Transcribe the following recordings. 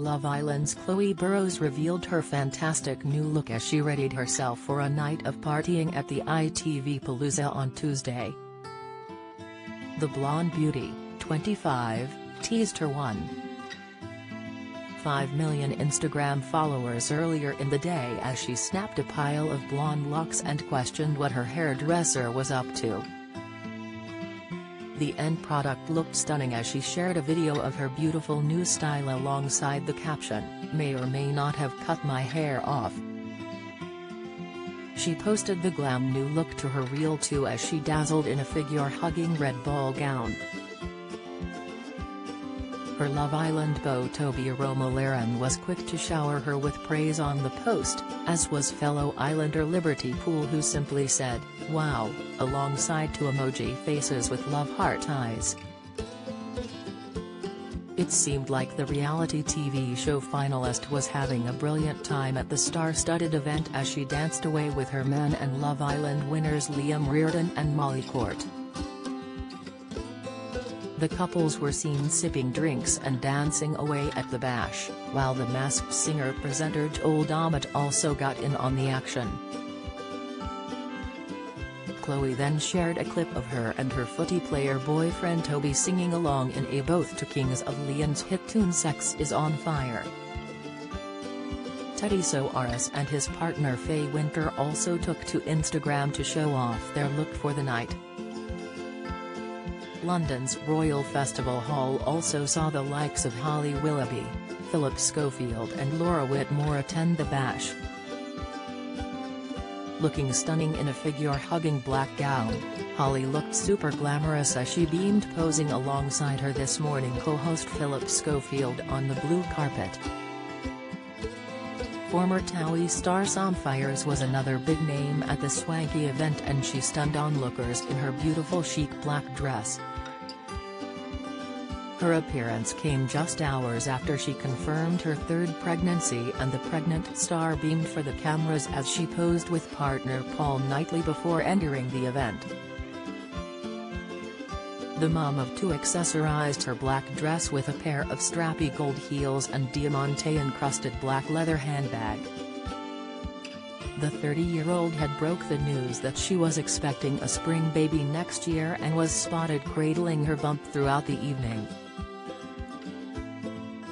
Love Island's Chloe Burrows revealed her fantastic new look as she readied herself for a night of partying at the ITV Palooza on Tuesday. The blonde beauty, 25, teased her 1.5 million Instagram followers earlier in the day as she snapped a pile of blonde locks and questioned what her hairdresser was up to. The end product looked stunning as she shared a video of her beautiful new style alongside the caption, may or may not have cut my hair off. She posted the glam new look to her reel too as she dazzled in a figure-hugging red ball gown. Her Love Island beau Toby Aromolaran was quick to shower her with praise on the post, as was fellow Islander Liberty Poole who simply said, wow, alongside two emoji faces with love heart eyes. It seemed like the reality TV show finalist was having a brilliant time at the star-studded event as she danced away with her man and Love Island winners Liam Reardon and Millie Court. The couples were seen sipping drinks and dancing away at the bash, while the masked singer-presenter Joel Dommett also got in on the action. Chloe then shared a clip of her and her footy player boyfriend Toby singing along in a both to Kings of Leon's hit tune Sex is on Fire. Teddy Soares and his partner Faye Winter also took to Instagram to show off their look for the night. London's Royal Festival Hall also saw the likes of Holly Willoughby, Philip Schofield and Laura Whitmore attend the bash. Looking stunning in a figure-hugging black gown, Holly looked super glamorous as she beamed posing alongside her This Morning co-host Philip Schofield on the blue carpet. Former TOWIE star Sam Faiers was another big name at the swanky event and she stunned onlookers in her beautiful chic black dress. Her appearance came just hours after she confirmed her third pregnancy and the pregnant star beamed for the cameras as she posed with partner Paul Knightley before entering the event. The mom of two accessorized her black dress with a pair of strappy gold heels and diamante-encrusted black leather handbag. The 30-year-old had broke the news that she was expecting a spring baby next year and was spotted cradling her bump throughout the evening.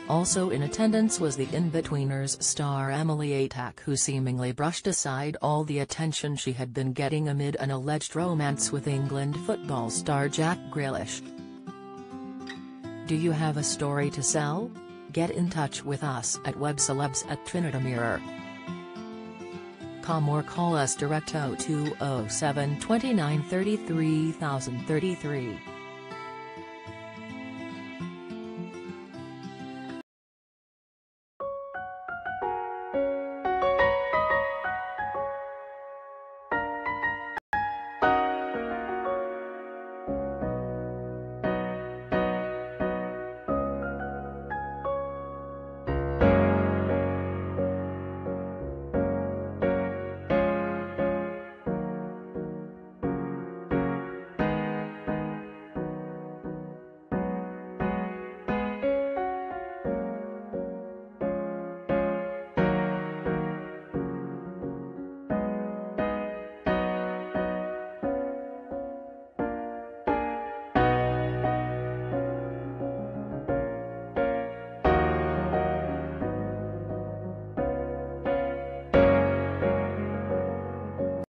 Also in attendance was the Inbetweeners star Emily Atack who seemingly brushed aside all the attention she had been getting amid an alleged romance with England football star Jack Grealish. Do you have a story to sell? Get in touch with us at webcelebs at trinitymirror.com or call us direct 0207 29 33 33.